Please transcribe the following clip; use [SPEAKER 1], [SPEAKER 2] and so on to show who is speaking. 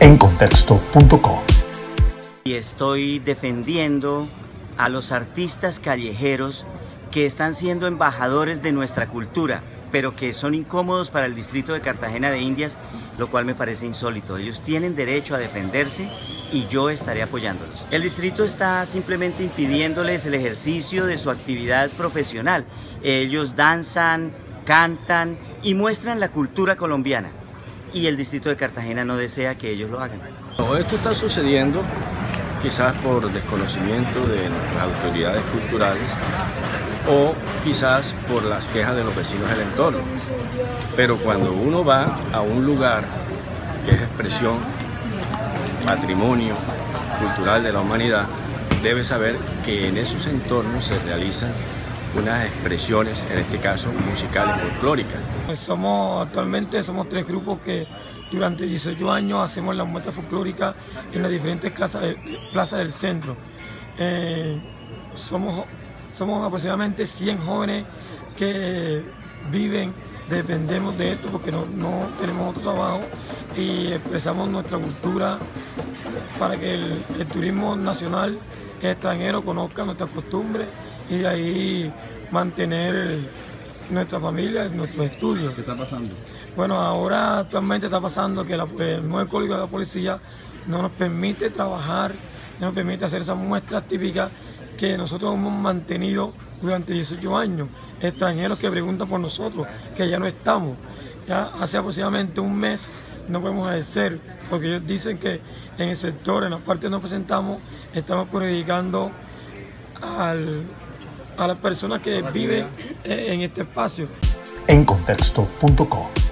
[SPEAKER 1] encontexto.co.
[SPEAKER 2] Y estoy defendiendo a los artistas callejeros que están siendo embajadores de nuestra cultura, pero que son incómodos para el distrito de Cartagena de Indias, lo cual me parece insólito. Ellos tienen derecho a defenderse y yo estaré apoyándolos. El distrito está simplemente impidiéndoles el ejercicio de su actividad profesional. Ellos danzan, cantan y muestran la cultura colombiana. Y el distrito de Cartagena no desea que ellos lo hagan.
[SPEAKER 3] esto está sucediendo quizás por desconocimiento de nuestras autoridades culturales o quizás por las quejas de los vecinos del entorno. Pero cuando uno va a un lugar que es expresión, patrimonio cultural de la humanidad, debe saber que en esos entornos se realizan unas expresiones, en este caso musicales folclóricas.
[SPEAKER 4] Somos actualmente somos tres grupos que durante 18 años hacemos la muestra folclórica en las diferentes plazas del centro. Eh, somos, somos aproximadamente 100 jóvenes que viven, dependemos de esto porque no, tenemos otro trabajo y expresamos nuestra cultura para que el turismo nacional extranjero conozca nuestras costumbres y de ahí mantener nuestra familia, nuestros estudios.
[SPEAKER 3] ¿Qué está pasando?
[SPEAKER 4] Bueno, ahora actualmente está pasando que el nuevo código de la policía no nos permite trabajar, no nos permite hacer esas muestras típicas que nosotros hemos mantenido durante 18 años. Extranjeros que preguntan por nosotros, que ya no estamos. Ya hace aproximadamente un mes no podemos ejercer, porque ellos dicen que en el sector, en la parte que nos presentamos, estamos predicando al a las personas que viven en este espacio.
[SPEAKER 1] En contexto.com